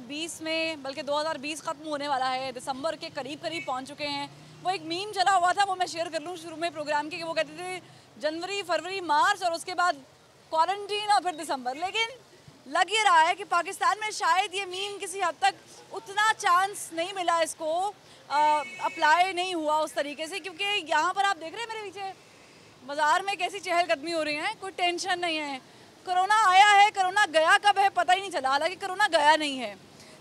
2020 में, बल्कि 2020 ख़त्म होने वाला है, दिसंबर के करीब करीब पहुँच चुके हैं। वो एक मीम चला हुआ था, वो मैं शेयर कर लूँ शुरू में प्रोग्राम के वो कहते थे, जनवरी, फरवरी, मार्च और उसके बाद क्वारंटीन और फिर दिसंबर। लेकिन लग ये रहा है कि पाकिस्तान में शायद ये मीम किसी हद तक उतना चांस नहीं मिला इसको अप्लाई नहीं हुआ उस तरीके से, क्योंकि यहाँ पर आप देख रहे हैं मेरे पीछे, बाज़ार में कैसी चहलकदमी हो रही है, कोई टेंशन नहीं है। कोरोना आया है, कोरोना गया कब है, पता ही नहीं चला। हालाँकि कोरोना गया नहीं है।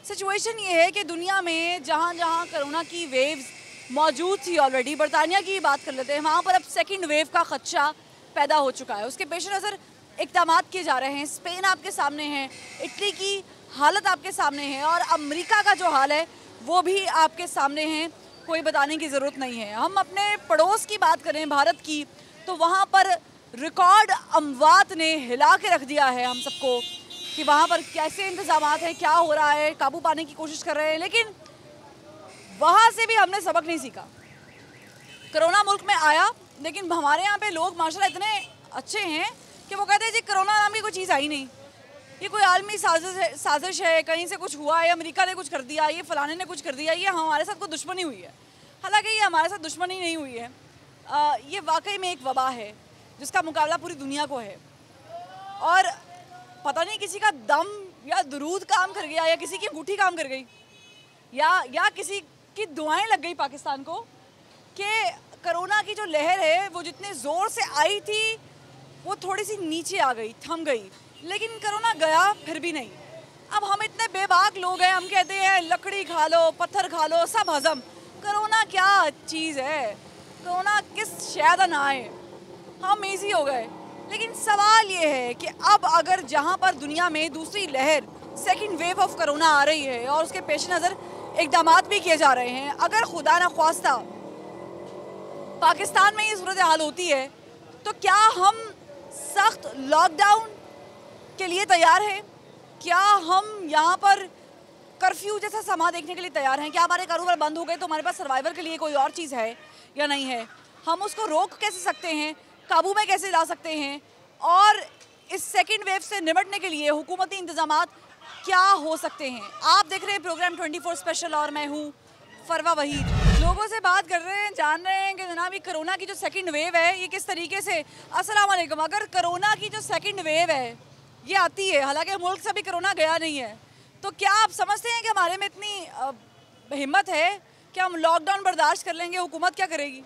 सिचुएशन ये है कि दुनिया में जहाँ जहाँ कोरोना की वेव्स मौजूद थी ऑलरेडी बरतानिया की बात कर लेते हैं, वहाँ पर अब सेकेंड वेव का खदशा पैदा हो चुका है। उसके पेश नज़र इकदाम किए जा रहे हैं, स्पेन आपके सामने है, इटली की हालत आपके सामने है और अमेरिका का जो हाल है, वो भी आपके सामने है, कोई बताने की ज़रूरत नहीं है। हम अपने पड़ोस की बात करें भारत की तो वहाँ पर रिकॉर्ड अमवात ने हिला के रख दिया है हम सबको। कि वहाँ पर कैसे इंतज़ाम हैं क्या हो रहा है काबू पाने की कोशिश कर रहे हैं लेकिन वहाँ से भी हमने सबक नहीं सीखा। कोरोना मुल्क में आया लेकिन हमारे यहाँ पे लोग माशाल्लाह इतने अच्छे हैं कि वो कहते हैं जी कोरोना नाम की कोई चीज़ आई नहीं। ये कोई आलमी साजिश है साजिश है कहीं से कुछ हुआ है अमेरिका ने कुछ कर दिया ये फलाने ने कुछ कर दिया ये हमारे साथ कोई दुश्मनी हुई है। हालाँकि ये हमारे साथ दुश्मनी नहीं हुई है। आ, ये वाकई में एक वबा है जिसका मुकाबला पूरी दुनिया को है। और पता नहीं किसी का दम या दरूद काम कर गया या किसी की अंगूठी काम कर गई। या या किसी की दुआएँ लग गई पाकिस्तान को कि कोरोना की जो लहर है, वो जितने ज़ोर से आई थी, वो थोड़ी सी नीचे आ गई, थम गई। लेकिन कोरोना गया फिर भी नहीं। अब हम इतने बेबाक लोग हैं, हम कहते हैं, लकड़ी खा लो, पत्थर खा लो, सब हजम। कोरोना क्या चीज़ है? कोरोना किस शायद ना आए? हम ईजी हो गए। लेकिन सवाल ये है कि अब अगर जहाँ पर दुनिया में दूसरी लहर सेकेंड वेव ऑफ़ कोरोना आ रही है और उसके पेश नज़र इकदाम भी किए जा रहे हैं, अगर खुदा न ख्वास्ता पाकिस्तान में ये सूरत हाल होती है तो क्या हम सख्त लॉकडाउन के लिए तैयार हैं? क्या हम यहाँ पर कर्फ्यू जैसा समा देखने के लिए तैयार हैं? क्या हमारे कारोबार बंद हो गए तो हमारे पास सर्वाइवर के लिए कोई और चीज़ है या नहीं है? हम उसको रोक कैसे सकते हैं? काबू में कैसे ला सकते हैं? और इस सेकेंड वेव से निपटने के लिए हुकूमती इंतज़ाम क्या हो सकते हैं? आप देख रहे हैं प्रोग्राम 24 स्पेशल और मैं हूँ फरवा वहीद। लोगों से बात कर रहे हैं, जान रहे हैं कि जनाब, ये कोरोना की जो सेकंड वेव है, ये किस तरीके से, अस्सलाम वालेकुम, अगर कोरोना की जो सेकंड वेव है, ये आती है, हालाँकि मुल्क से भी कोरोना गया नहीं है तो क्या आप समझते हैं कि हमारे में इतनी हिम्मत है कि हम लॉकडाउन बर्दाश्त कर लेंगे, हुकूमत क्या करेगी?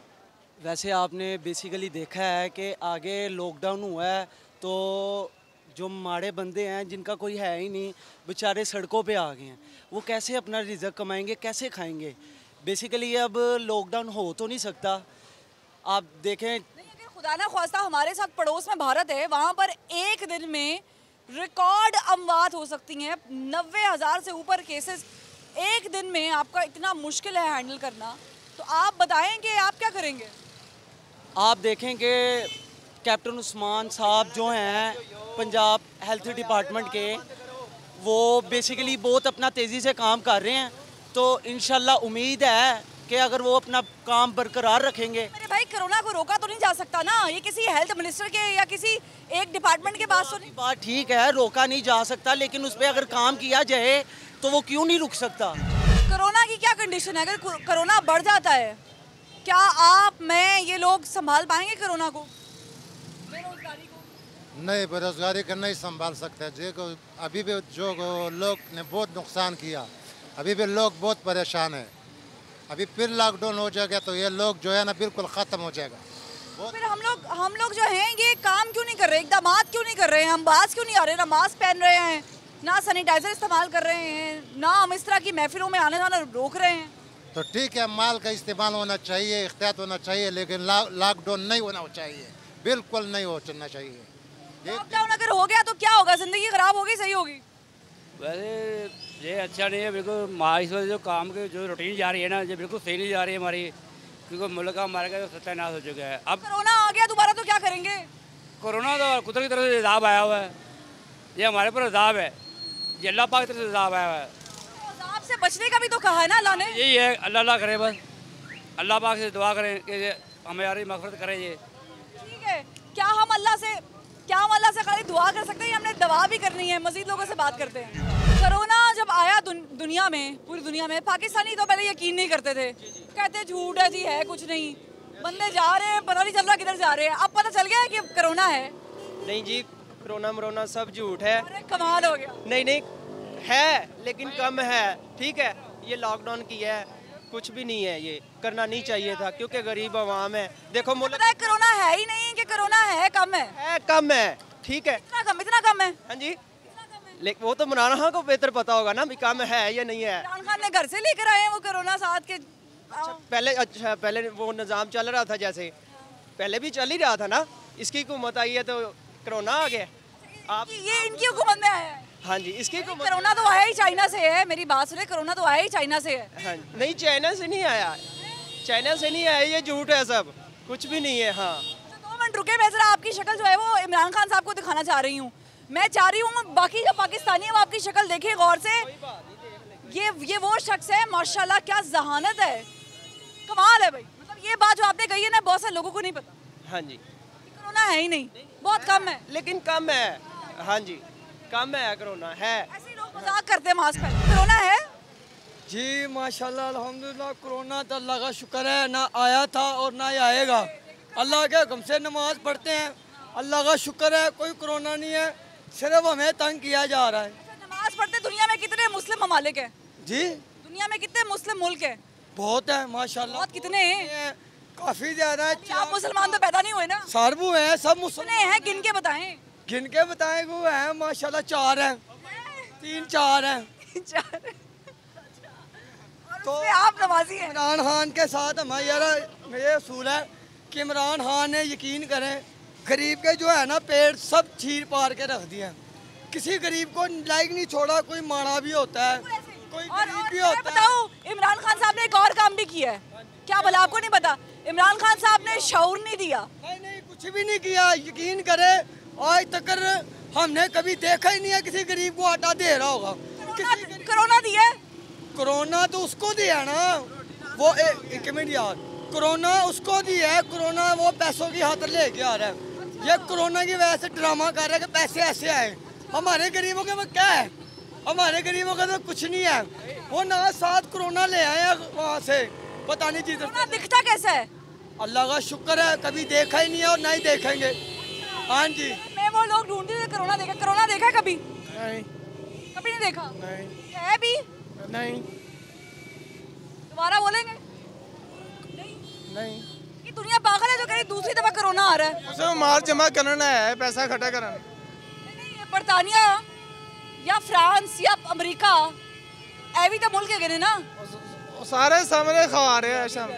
वैसे आपने बेसिकली देखा है कि आगे लॉकडाउन हुआ है तो जो माड़े बंदे हैं, जिनका कोई है ही नहीं, बेचारे सड़कों पे आ गए हैं। वो कैसे अपना रिजक कमाएँगे, कैसे खाएँगे? बेसिकली अब लॉकडाउन हो तो नहीं सकता। आप देखें खुदा ना ख्वास्ता हमारे साथ पड़ोस में भारत है, वहाँ पर एक दिन में रिकॉर्ड अमवात हो सकती हैं। नब्बे हज़ार से ऊपर केसेस एक दिन में आपका इतना मुश्किल है हैंडल करना। तो आप बताएँ कि आप क्या करेंगे? आप देखें कि कैप्टन उस्मान साहब जो हैं पंजाब हेल्थ डिपार्टमेंट के वो बेसिकली बहुत अपना तेज़ी से काम कर रहे हैं। तो इन उम्मीद है कि अगर वो अपना काम बरकरार रखेंगे। मेरे भाई कोरोना को रोका तो नहीं जा सकता ना। ये किसी हेल्थ मिनिस्टर के या किसी एक डिपार्टमेंट के पास तो नहीं बात ठीक है रोका नहीं जा सकता लेकिन उस पर अगर काम किया जाए तो वो क्यों नहीं रुक सकता? कोरोना की क्या कंडीशन है? अगर कोरोना बढ़ जाता है क्या आप मैं ये लोग संभाल पाएँगे कोरोना को? बेरोजगारी को नहीं बेरोजगारी का नहीं संभाल सकते। जो अभी भी जो लोग ने बहुत नुकसान किया। अभी भी लोग बहुत परेशान हैं। अभी फिर लॉकडाउन हो जाएगा तो ये लोग जो है ना बिल्कुल ख़त्म हो जाएगा। फिर हम लोग हम लोग जो हैं ये काम क्यों नहीं कर रहे? इकदाम क्यों नहीं कर रहे हैं? हम बास क्यों नहीं आ रहे? ना मास्क पहन रहे हैं। ना सैनिटाइजर इस्तेमाल कर रहे हैं। ना हम इस तरह की महफिलों में आने जाना रोक रहे हैं। तो ठीक है माल का इस्तेमाल होना चाहिए एहतियात होना चाहिए लेकिन लॉकडाउन नहीं होना चाहिए। बिल्कुल नहीं हो चलना चाहिए लॉकडाउन अगर हो गया तो क्या होगा? ज़िंदगी ख़राब होगी सही होगी? वैसे ये अच्छा नहीं है बिल्कुल इस वजह जो काम की जो रूटीन जा रही है ना ये बिल्कुल सही नहीं जा रही है हमारी क्योंकि मुल्क का हमारे का सत्यानाश हो चुका है। अब कोरोना आ गया दोबारा तो क्या करेंगे? कोरोना तो कुदरत की तरफ़ से इजाब आया हुआ है। ये हमारे पर इजाब है। ये अल्लाह पाक की तरफ़ से इजाब आया हुआ है। से बचने का भी तो कहा है ना अल्लाह ने? यही है अल्लाह अल्लाह करे बस। अल्लाह पाक से दुआ करें कि हमारी मफरत करें ये। ठीक है। क्या हम अल्लाह से क्या हम अल्लाह से खाली दुआ कर सकते हैं हमने दवा भी करनी है? मजीद लोगों से बात करते हैं। कोरोना जब आया दुन, दुनिया में पूरी दुनिया में पाकिस्तानी तो पहले यकीन नहीं करते थे। कहते झूठ है जी है कुछ नहीं। बंदे जा रहे हैं पता नहीं चल रहा किधर जा रहे हैं। अब पता चल गया है कि कोरोना है। नहीं जी कोरोना मरोना सब झूठ है। अरे कमाल हो गया। नहीं नहीं है लेकिन कम है। ठीक है ये लॉकडाउन की है कुछ भी नहीं है ये। करना नहीं चाहिए था क्योंकि गरीब आवाम है। देखो मुल्क है कोरोना है ही नहीं कि कोरोना है कम है। है कम है। ठीक है। इतना कम इतना कम है। हाँ जी। लेकिन वो तो मनाना हाँ को बेहतर पता होगा ना भी कम है या नहीं है। खान ने घर से लेकर आए हैं वो कोरोना साथ के। अच्छा पहले अच्छा पहले वो निज़ाम चल रहा था जैसे। पहले भी चल ही रहा था ना। इसकी हुकूमत आई है तो कोरोना आ गया। आप ये इनकी हुकूमत में आया है। हाँ जी इसकी कोरोना तो आया ही चाइना से है मेरी बात सुने कोरोना तो आया ही चाइना से है। हाँ नहीं चाइना से नहीं आया। चाइना से नहीं आया ये झूठ है सब। कुछ भी नहीं है हाँ। तो दो मिनट रुके मैं जरा आपकी शक्ल जो है वो इमरान खान साहब को दिखाना चाह रही हूँ। मैं चाह रही हूँ बाकी जो पाकिस्तानी है वो आपकी शक्ल देखें गौर से। ये ये वो शख्स है माशाल्लाह क्या जहानत है। कमाल है भाई। मतलब ये बात जो आपने कही है ना बहुत सारे लोगों को नहीं पता। हाँ जी। कोरोना है ही नहीं बहुत कम है। लेकिन कम है। हाँ जी। कम है कोरोना है ऐसे ही लोग मज़ाक करते हैं मास्क पहन कोरोना है जी माशाल्लाह अल्हम्दुलिल्लाह कोरोना तो अल्लाह का शुक्र है ना आया था और ना ही आएगा अल्लाह के हुक्म से नमाज़ पढ़ते हैं अल्लाह का शुक्र है कोई कोरोना नहीं है सिर्फ़ हमें तंग किया जा रहा है अच्छा, नमाज़ पढ़ते दुनिया में कितने मुस्लिम ममालिक हैं जी दुनिया में कितने मुस्लिम मुल्क हैं बहुत है माशाल्लाह बहुत कितने हैं काफ़ी ज़्यादा है आप मुसलमान तो पैदा नहीं हुए ना सारबू हैं सब मुसलमान कितने हैं गिन के बताएँ गिन के बताए वो है माशाल्लाह चार हैं। तीन चार हैं। चार तो आप नमाजी हैं। इमरान खान के साथ हमारा यार ये असूल है कि इमरान खान ने यकीन करें गरीब के जो है ना पेड़ सब चीर पार के रख दिए हैं। किसी गरीब को लाइक नहीं छोड़ा कोई माड़ा भी होता है कोई और, गरीब और भी होता है। इमरान खान साहब ने एक और काम भी किया है। क्या भला आपको नहीं पता? इमरान खान साहब ने शौर नहीं दिया। नहीं नहीं कुछ भी नहीं किया। यकीन करे आज तक हमने कभी देखा ही नहीं है किसी गरीब को आटा दे रहा होगा। किसी कोरोना- दिया कोरोना तो उसको दिया ना। वो ए, एक मिनट यार। कोरोना उसको दिया है कोरोना वो पैसों की खातर लेके आ रहा है। ये कोरोना की वजह से ड्रामा कर रहा है कि पैसे ऐसे आए। हमारे गरीबों के वो क्या है? हमारे गरीबों का तो कुछ नहीं है। वो ना साथ कोरोना ले आए हैं वहाँ से। पता नहीं कोरोना दिखता कैसा? है अल्लाह का शुक्र है कभी देखा ही नहीं है और ना ही देखेंगे। हाँ जी मैं वो लोग ढूंढती थी कोरोना देखा कोरोना देखा है कभी नहीं कभी नहीं देखा नहीं है भी नहीं दोबारा बोलेंगे नहीं नहीं ये दुनिया पागल है जो कहीं दूसरी दफा कोरोना आ रहा है उसे माल जमा करना है पैसा इकट्ठा करना नहीं, नहीं, ये बरतानिया या फ्रांस या अमेरिका ਇਹ ਵੀ ਤਾਂ ਮੁਲਕ ਹੈਗੇ ਨੇ ਨਾ वो सारे सामने खवा रहे हैं शाम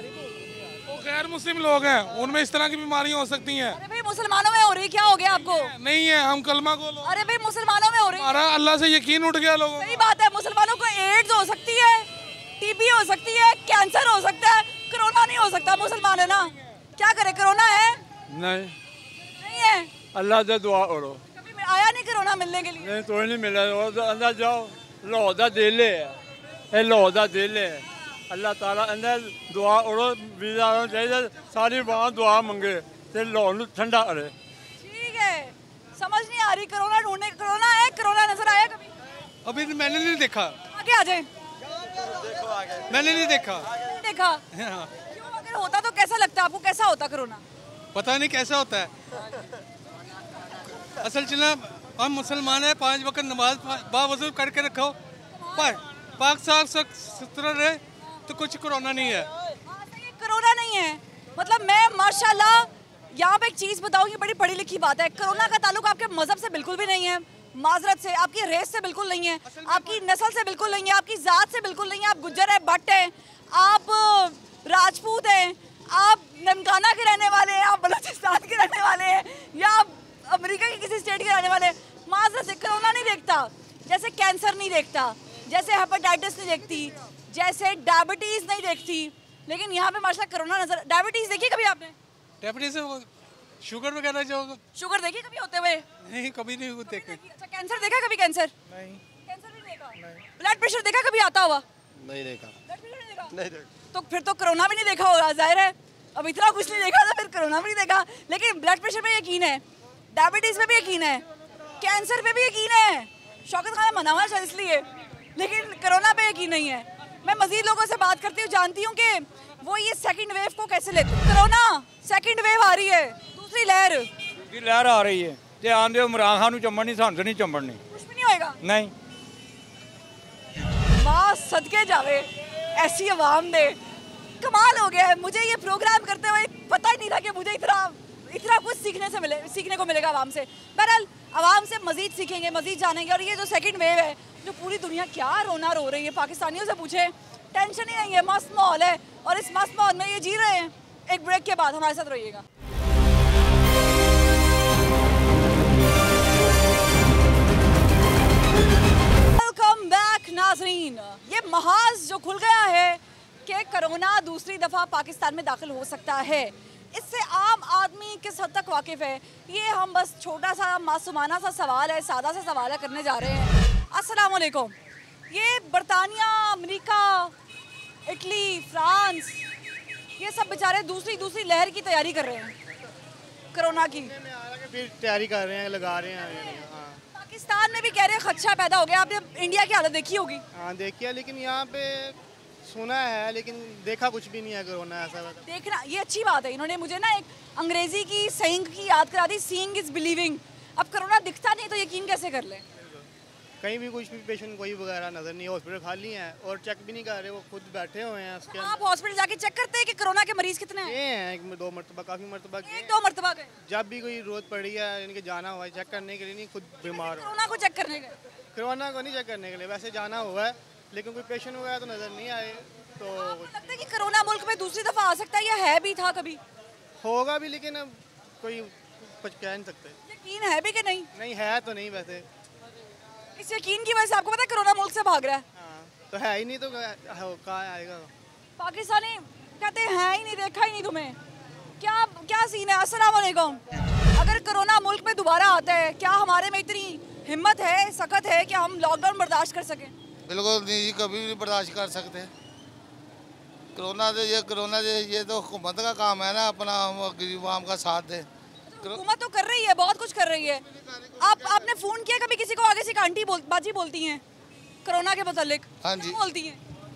वो गैर मुस्लिम लोग हैं उनमें इस तरह की बीमारियां हो सकती हैं अरे भाई मुसलमानों में हो रही क्या हो गया आपको? नहीं है हम कलमा को अरे भाई मुसलमानों में हो रही हमारा अल्लाह से यकीन उठ गया लोगों सही बात है मुसलमानों को एड्स हो सकती है टीबी हो सकती है कैंसर हो सकता है कोरोना नहीं हो सकता मुसलमान है ना? क्या करे कोरोना है? नहीं। नहीं है। अल्लाह से दुआ करो। कभी आया नहीं कोरोना मिलने के लिए? नहीं तो नहीं मिला। अंदर जाओ दिल है। ये लाहौर का दिल अल्लाह ताला अंदर दुआ करो वीज़ा चाहिए सारी वहाँ दुआ मंगे। ते ਨੂੰ ठीक है। समझ नहीं आ रही कोरोना ढूँढने कोरोना है कोरोना नज़र आया कभी? अभी मैंने नहीं देखा। आगे आ जाए। मैंने नहीं देखा। नहीं देखा? क्यों? अगर होता तो कैसा लगता आपको? कैसा होता कोरोना? पता नहीं कैसा होता है। असल चला हम मुसलमान हैं पाँच वक्त नमाज़ बावजूद करके रखो। पर पाक साफ़ सुथरा रहे तो कुछ कोरोना नहीं है। हाँ, तो कोरोना नहीं है। मतलब मैं माशाल्लाह यहाँ पे एक चीज़ बताओ ये बड़ी पढ़ी लिखी बात है। कोरोना का ताल्लुक आपके मज़हब से बिल्कुल भी नहीं है माजरत से आपकी रेस से बिल्कुल नहीं है आपकी नस्ल से बिल्कुल नहीं है आपकी ज़ात से बिल्कुल नहीं है आप गुज्जर हैं भट्ट हैं आप राजपूत हैं आप ननकाना के रहने वाले हैं आप बलूचिस्तान के रहने वाले हैं या आप अमेरिका के किसी स्टेट के रहने वाले हैं। माजरत से कोरोना नहीं देखता जैसे कैंसर नहीं देखता जैसे हेपेटाइटिस नहीं देखती जैसे डायबिटीज़ नहीं देखती। लेकिन यहाँ पे माशाल्लाह कोरोना नज़र डायबिटीज़ देखी कभी आपने? डेफिनेटली से शुगर वगैरह जो शुगर देखी कभी होते हुए? नहीं कभी नहीं देखे। अच्छा कैंसर देखा कभी कैंसर नहीं। कैंसर भी देखा? ब्लड प्रेशर देखा कभी आता हुआ? नहीं देखा। ब्लड प्रेशर नहीं देखा? नहीं देखा। तो फिर तो कोरोना भी नहीं देखा होगा ज़ाहिर है। अब इतना कुछ नहीं देखा तो फिर कोरोना भी नहीं देखा। लेकिन ब्लड प्रेशर पे यकीन है। डायबिटीज़ पे भी यकीन है। कैंसर पे भी यकीन है। शौकत खाना मना हुआ शायद इसलिए। लेकिन कोरोना पे यकीन नहीं है। मैं मजीद लोगों से बात करती हूँ जानती हूँ कि वो ये सेकंड वेव को कैसे लेते हैं कोरोना सेकंड वेव आ रही है दूसरी लहर की लहर आ रही है ਤੇ ਆਂਦੇ ਇਮਰਾਨ ਖਾਨ ਨੂੰ ਚੰਬੜਨੀ ਸਾਨੂੰ ਤਾਂ ਨਹੀਂ ਚੰਬੜਨੀ कुछ भी नहीं होएगा ਨਹੀਂ माँ सदके जावे ऐसी आवाम ने कमाल हो गया है मुझे ये प्रोग्राम करते हुए पता ही नहीं था कि मुझे इतना इतना कुछ सीखने से मिले सीखने को मिलेगा आवाम से बहरहाल आवाम से मजीद सीखेंगे मजीद जानेंगे और ये जो सेकंड वेव है जो पूरी दुनिया क्या रोना रो रही है? पाकिस्तानियों से पूछे। टेंशन ही नहीं है, मस्त माहौल है। और इस मस्त माहौल में ये जी रहे हैं। एक ब्रेक के बाद हमारे साथ रहिएगा। ये महाज जो खुल गया है कि कोरोना दूसरी दफ़ा पाकिस्तान में दाखिल हो सकता है। इससे आम आदमी किस हद तक वाकिफ़ है? ये हम बस छोटा सा मासूमाना सा सवाल है सादा सा सवाल है करने जा रहे हैं। अस्सलाम वालेकुम ये बरतानिया अमेरिका इटली फ्रांस ये सब बेचारे दूसरी दूसरी लहर की तैयारी कर रहे हैं। कोरोना की। फिर तैयारी कर रहे हैं लगा रहे हैं हाँ पाकिस्तान में भी कह रहे हैं खदशा पैदा हो गया आपने इंडिया की हालत देखी होगी। हाँ देखिए लेकिन यहाँ पे सुना है लेकिन देखा कुछ भी नहीं है कोरोना ऐसा वैसा देखना ये अच्छी बात है। इन्होंने मुझे ना एक अंग्रेज़ी की सईंग की याद करा दी सीइंग इज़ बिलीविंग अब कोरोना दिखता नहीं तो यकीन कैसे कर ले? कहीं भी कुछ भी पेशेंट कोई वगैरह नज़र नहीं हॉस्पिटल खाली हैं और चेक भी नहीं कर रहे वो खुद बैठे हुए हैं उसके आप हॉस्पिटल जाके चेक करते हैं कि कोरोना के मरीज़ कितने हैं? ये हैं एक दो मरतबा काफ़ी मरतबा एक दो मरतबा गए जब भी कोई ज़रूरत पड़ी है इनके जाना हुआ है चेक करने के लिए नहीं खुद बीमार कोरोना को चेक करने गए कोरोना को नहीं चेक करने के लिए वैसे जाना हुआ है लेकिन कोई पेशेंट वगैरह तो नज़र नहीं आए तो लगता है कि कोरोना मुल्क में दूसरी दफ़ा आ सकता है या है भी था कभी? होगा भी लेकिन अब कोई कुछ कह नहीं सकते। यकीन है भी कि नहीं? नहीं है तो नहीं वैसे। इस यकीन की वजह से आपको पता है कोरोना मुल्क से भाग रहा है? हाँ तो है ही नहीं तो कहाँ आएगा? पाकिस्तानी कहते हैं ही नहीं देखा ही नहीं तुम्हें। क्या क्या सीन है? अस्सलाम अगर कोरोना मुल्क में दोबारा आता है क्या हमारे में इतनी हिम्मत है सख्त है कि हम लॉकडाउन बर्दाश्त कर सकें? बिल्कुल नहीं जी कभी भी बर्दाश्त कर सकते कोरोना से ये कोरोना से ये तो हुकूमत का काम है ना अपना गरीब आम का साथ दे हुकूमत तो कर रही है बहुत कुछ कर रही है आप आपने फ़ोन किया कभी किसी को आगे से आंटी बोल, बाजी बोलती हैं कोरोना के मुतालिक हाँ जी। बोलती हैं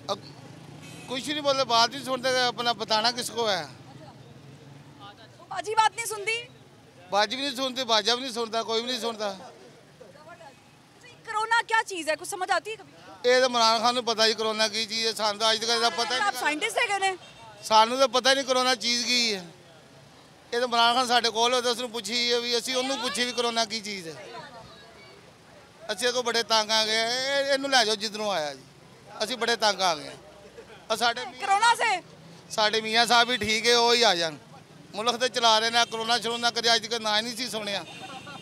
अब कुछ नहीं बोले बात नहीं सुनते अपना बताना किसको है वो बाजी बात नहीं सुनती बाजी भी नहीं सुनते बाजा भी नहीं सुनता कोई भी नहीं सुनता कोरोना क्या चीज़ है कुछ समझ आती है कभी ਇਹ ਤਾਂ ਇਮਰਾਨ ਖਾਨ ਨੂੰ ਪਤਾ ਹੀ ਕਰੋਨਾ ਕੀ ਚੀਜ਼ ਹੈ ਸਾਨੂੰ ਤਾਂ ਅੱਜ ਤੱਕ ਇਹਦਾ ਪਤਾ ਹੀ ਨਹੀਂ ਸਾਇੰਟਿਸਟ ਹੈਗੇ ਨੇ। ਸਾਨੂੰ ਤਾਂ ਪਤਾ ਹੀ ਨਹੀਂ ਕਰੋਨਾ ਚੀਜ਼ ਕੀ ਹੈ। ਇਹ ਤਾਂ ਇਮਰਾਨ ਖਾਨ ਸਾਡੇ ਕੋਲ ਹੋਵੇ ਤਾਂ ਉਸ ਨੂੰ ਪੁੱਛੀ ਵੀ ਅਸੀਂ ਉਹਨੂੰ ਪੁੱਛੀ ਵੀ ਕਰੋਨਾ ਕੀ ਚੀਜ਼ ਹੈ। ਅਸੀਂ ਕੋ ਬੜੇ ਤੰਗ ਆ ਗਏ ਇਹ- ਇਹਨੂੰ ਲੈ ਜਾਓ ਜਿੱਧਰੋਂ ਆਇਆ ਜੀ। ਅਸੀਂ ਬੜੇ ਤੰਗ ਆ ਗਏ। ਆ ਸਾਡੇ ਕਰੋਨਾ ਸੇ? ਸਾਡੇ ਮੀਆਂ ਸਾਹਿਬ ਵੀ ਠੀਕ ਹੈ ਉਹ ਹੀ ਆ ਜਾਣ। ਮੁਲਕ ਤੇ ਚਲਾ ਰਹੇ ਨੇ ਕਰੋਨਾ ਸ਼ਰੋਨਾ ਕਦੇ ਅੱਜ ਤੱਕ ਨਾ ਨਹੀਂ ਸੀ ਸੁਣਿਆ।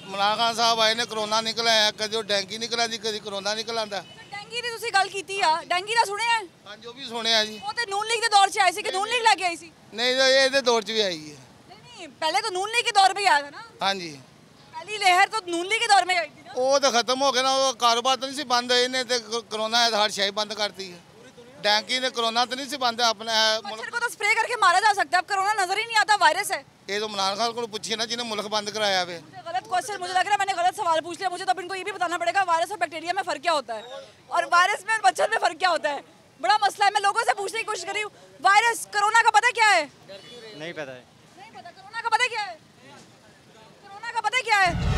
ਇਮਰਾਨ ਖਾਨ ਸਾਹਿਬ ਆਏ ਨੇ ਕਰੋਨਾ ਨਿਕਲ ਆਇਆ ਕਦੇ ਉਹ ਡੈਂਗੀ ਨਿਕਲ ਆਉਂਦੀ ਕਦੇ ਕਰੋਨਾ ਨਿਕਲ ਆਉਂਦਾ ਡੈਂਗੀ ਦੀ ਤੁਸੀਂ ਗੱਲ ਕੀਤੀ ਆ ਡੈਂਗੀ ਦਾ ਸੁਣਿਆ ਹੈ? ਹਾਂਜੀ ਉਹ ਵੀ ਸੁਣਿਆ ਜੀ ਉਹ ਤੇ ਨੂਨ ਲੀਗ ਦੇ ਦੌਰ 'ਚ ਆਈ ਸੀ ਕਿ ਨੂਨ ਲੀਗ ਲੈ ਕੇ ਆਈ ਸੀ ਨਹੀਂ ਤਾਂ ਇਹ ਇਹਦੇ ਦੌਰ 'ਚ ਵੀ ਆਈ ਹੈ नहीं पहले तो नून लीग के दौर में ही आया था ना ਹਾਂਜੀ पहली लहर तो नून लीग के दौर में आई थी ना ਉਹ ਤਾਂ ਖਤਮ ਹੋ ਗਿਆ ਨਾ ਉਹ ਕਾਰੋਬਾਰ ਤਾਂ ਨਹੀਂ ਸੀ ਬੰਦ ਇਹਨੇ ਤੇ ਕ- ਕਰੋਨਾ ਹੈ ਹਰ ਸ਼ੈ ਬੰਦ ਕਰਤੀ ਹੈ ਡੈਂਕੀ ਨੇ ਕਰੋਨਾ ਤਾਂ ਨਹੀਂ ਸੀ ਬੰਦ ਆਪਣਾ ਇਹ ਮੁਲਕ मच्छर को तो स्प्रे करके मारा जा सकता है अब कोरोना नजर ही नहीं आता वायरस है ਇਹ ਤਾਂ ਇਮਰਾਨ ਖਾਨ ਕੋਲ ਪੁੱਛੀਏ ਨਾ ਜਿਹਨੇ ਮੁਲਕ ਬੰਦ ਕਰਾਇਆ ਵੇ मुझे क्वेश्चन मुझे लग रहा है मैंने गलत सवाल पूछ लिया मुझे तो अब इनको ये भी बताना पड़ेगा वायरस और बैक्टीरिया में फ़र्क क्या होता है? और वायरस में और मच्छर में फ़र्क क्या होता है? बड़ा मसला है मैं लोगों से पूछने की कोशिश कर रही हूँ। वायरस कोरोना का पता क्या है? नहीं पता है। नहीं पता कोरोना का पता क्या है? कोरोना का पता क्या है?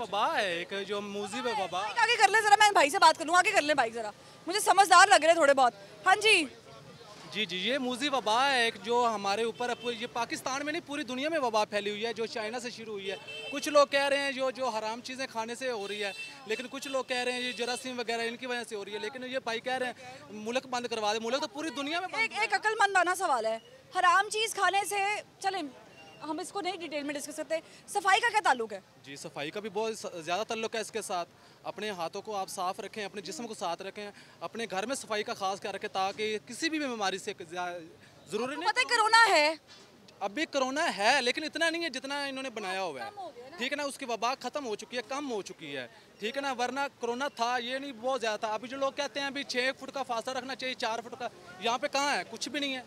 वबा है एक जो मूजिब है वबा। आगे कर ले जरा मैं भाई से बात कर लूँ आगे कर ले भाई जरा। मुझे समझदार लग रहे थोड़े बहुत। हाँ जी। जी जी ये मूजी वबा है एक जो हमारे ऊपर ये पाकिस्तान में नहीं पूरी दुनिया में वबा फैली हुई है जो चाइना से शुरू हुई है। कुछ लोग कह रहे हैं जो जो हराम चीज़ें खाने से हो रही है लेकिन कुछ लोग कह रहे हैं ये जरासीम वगैरह इनकी वजह से हो रही है लेकिन ये भाई कह रहे हैं मुल्क बंद करवा दे मुल्क तो पूरी दुनिया में एक एक अक्लमंदाना सवाल है हराम चीज़ खाने से चले हम इसको नहीं डिटेल में डिस्कस करते सफ़ाई का क्या ताल्लुक है? जी सफ़ाई का भी बहुत ज़्यादा तल्लुक है इसके साथ। अपने हाथों को आप साफ़ रखें अपने जिस्म को साथ रखें अपने घर में सफ़ाई का खास ख्याल रखें ताकि किसी भी बीमारी से ज़रूरी नहीं पता कोरोना है? अभी कोरोना है लेकिन इतना नहीं है जितना इन्होंने बनाया हुआ है। ठीक है ना उसकी वबा खत्म हो चुकी है कम हो चुकी है। ठीक है ना वरना कोरोना था ये नहीं बहुत ज़्यादा था। अभी जो लोग कहते हैं अभी छः फुट का फासला रखना चाहिए चार फुट का यहाँ पे कहाँ है? कुछ भी नहीं है।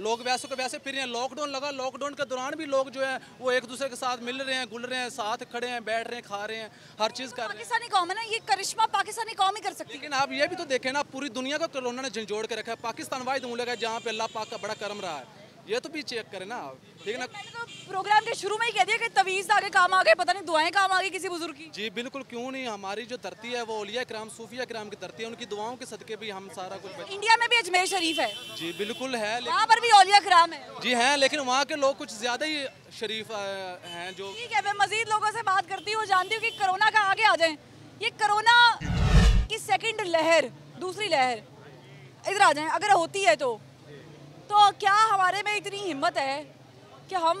लोग वैसे को वैसे फिर रहे हैं। लॉकडाउन लगा लॉकडाउन के दौरान भी लोग जो है वो एक दूसरे के साथ मिल रहे हैं घुल रहे हैं साथ खड़े हैं बैठ रहे हैं खा रहे हैं हर चीज़ कर पाकिस्तानी कौम है ना ये करिश्मा पाकिस्तानी कौम ही कर सकती है। लेकिन आप ये भी तो देखें ना पूरी दुनिया को कोरोना ने झंझोड़ के रखा है। पाकिस्तान वाहिद मुल्क है जहाँ पे अल्लाह पाक का बड़ा करम रहा है। ये तो भी चेक करें ना लेकिन तो प्रोग्राम के शुरू में ही कह दिया कि तवीज़ आगे काम आ गए पता नहीं दुआएँ काम आ गई किसी बुज़ुर्ग की। जी बिल्कुल क्यों नहीं? हमारी जो धरती है वो ओलिया कराम सूफिया कराम की धरती है उनकी दुआओं के सदके भी हम सारा कुछ इंडिया में भी अजमेर शरीफ है। जी बिल्कुल है लेकिन वहाँ पर भी औलिया कराम है। जी हैं लेकिन वहाँ के लोग कुछ ज़्यादा ही शरीफ है जो ठीक है मैं मजीद लोगों से बात करती हूँ जानती हूँ की कोरोना का आगे आ जाए। ये कोरोना की सेकेंड लहर दूसरी लहर। इधर आ जाए अगर होती है तो। तो क्या हमारे में इतनी हिम्मत है कि हम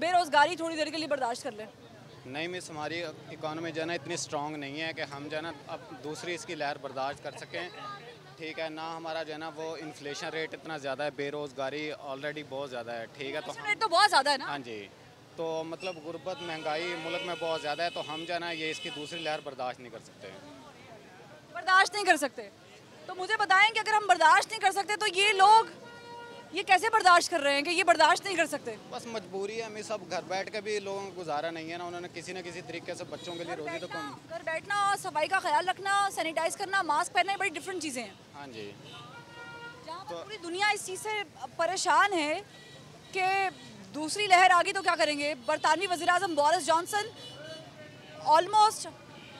बेरोजगारी थोड़ी देर के लिए बर्दाश्त कर लें? नहीं मिस हमारी इकोनॉमी जो है ना इतनी स्ट्रांग नहीं है कि हम जो है ना अब दूसरी इसकी लहर बर्दाश्त कर सकें। ठीक है ना हमारा जो है ना वो इन्फ्लेशन रेट इतना ज़्यादा है बेरोज़गारी ऑलरेडी बहुत ज़्यादा है ठीक है तो रेट तो बहुत ज़्यादा है ना? हाँ जी तो मतलब गुर्बत महँगाई मुल्क में बहुत ज़्यादा है तो हम जो है ना ये इसकी दूसरी लहर बर्दाश्त नहीं कर सकते। बर्दाश्त नहीं कर सकते। तो मुझे बताएँ कि अगर हम बर्दाश्त नहीं कर सकते तो ये लोग ये कैसे बर्दाश्त कर रहे हैं कि ये बर्दाश्त नहीं कर सकते? बस मजबूरी है हमें सब घर बैठ के भी लोगों को गुजारा नहीं है ना उन्होंने किसी न किसी तरीके से बच्चों के लिए रोजी तो कम। घर बैठना सफ़ाई का ख्याल रखना सैनिटाइज करना मास्क पहनना बड़ी डिफरेंट चीज़ें हैं। हाँ जी। जहाँ पर पूरी दुनिया इस चीज़ से परेशान है कि दूसरी लहर आ गई तो क्या करेंगे? बरतानवी वजी अजम बोरिस जॉनसन ऑलमोस्ट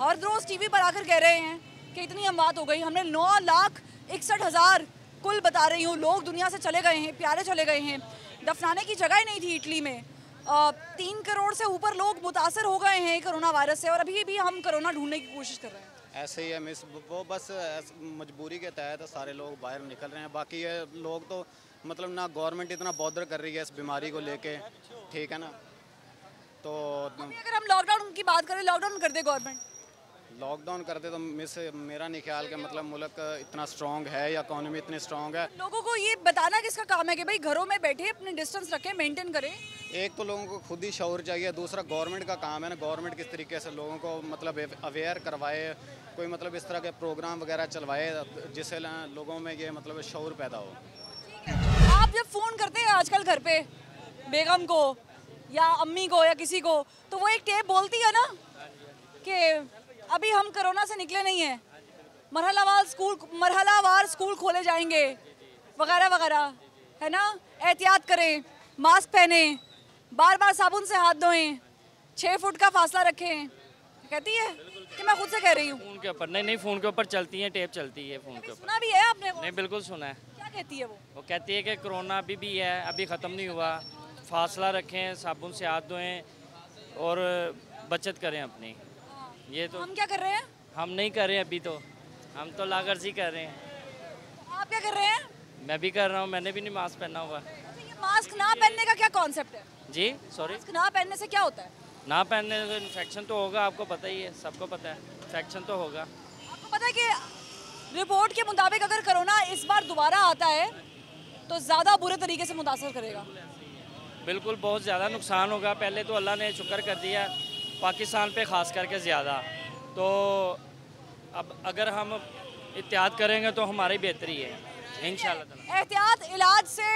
हर रोज़ टीवी पर आकर कह रहे हैं कि इतनी अमवात हो गई हमने नौ लाख इकसठ हज़ार कुल बता रही हूँ लोग दुनिया से चले गए हैं प्यारे चले गए हैं। दफनाने की जगह ही नहीं थी इटली में। तीन करोड़ से ऊपर लोग मुतासर हो गए हैं कोरोना वायरस से और अभी भी हम कोरोना ढूँढने की कोशिश कर रहे हैं। ऐसे ही है मिस वो बस मजबूरी के तहत सारे लोग बाहर निकल रहे हैं। बाकी ये लोग तो मतलब ना गवर्नमेंट इतना बॉदर कर रही है इस बीमारी को लेके ठीक है ना? तो अगर हम लॉकडाउन की बात करें लॉकडाउन कर दे गवर्नमेंट। लॉकडाउन करते तो मिस मेरा नहीं ख्याल कि मतलब मुल्क इतना स्ट्रॉन्ग है या इकोनॉमी इतनी स्ट्रांग है। लोगों को ये बताना किसका काम है कि भाई घरों में बैठे अपने डिस्टेंस रखें मेंटेन करें? एक तो लोगों को खुद ही शौर चाहिए दूसरा गवर्नमेंट का काम है ना गवर्नमेंट किस तरीके से लोगों को मतलब अवेयर करवाए कोई मतलब इस तरह के प्रोग्राम वगैरह चलवाए जिससे लोगों में ये मतलब शौर पैदा हो। आप जब फ़ोन करते हैं आजकल घर पे बेगम को या अम्मी को या किसी को तो वो एक टेप बोलती है ना कि अभी हम कोरोना से निकले नहीं हैं। मरहलावार स्कूल मरहलावार स्कूल खोले जाएँगे। वगैरह वगैरह। है ना? एहतियात करें मास्क पहने बार बार साबुन से हाथ धोएँ छः फुट का फासला रखें। कहती है कि मैं खुद से कह रही हूँ। फ़ोन के ऊपर नहीं नहीं फ़ोन के ऊपर चलती है टेप चलती है फ़ोन के ऊपर। सुना भी है आपने वो? नहीं बिल्कुल सुना है। क्या कहती है वो? वो कहती है कि कोरोना अभी भी है अभी ख़त्म नहीं हुआ। फासला रखें साबुन से हाथ धोएँ और बचत करें अपनी। ये तो हम क्या कर रहे हैं? हम नहीं कर रहे हैं अभी तो। हम तो लागर्जी कर रहे हैं। आप क्या कर रहे हैं? मैं भी कर रहा हूँ मैंने भी नहीं मास्क पहना हुआ। ये मास्क ना पहनने का क्या कॉन्सेप्ट है? जी सॉरी मास्क ना पहनने से क्या होता है? ना पहनने से इन्फेक्शन तो होगा आपको पता ही है सबको पता है। इन्फेक्शन तो होगा। आपको पता है कि रिपोर्ट के मुताबिक अगर कोरोना इस बार दोबारा आता है तो ज़्यादा बुरे तरीके से मुतासर करेगा। बिल्कुल बहुत ज़्यादा नुकसान होगा। पहले तो अल्लाह ने शुक्र कर दिया। पाकिस्तान पे ख़ास करके ज़्यादा। तो अब अगर हम एहतियात करेंगे तो हमारी बेहतरी है। इन एहतियात इलाज से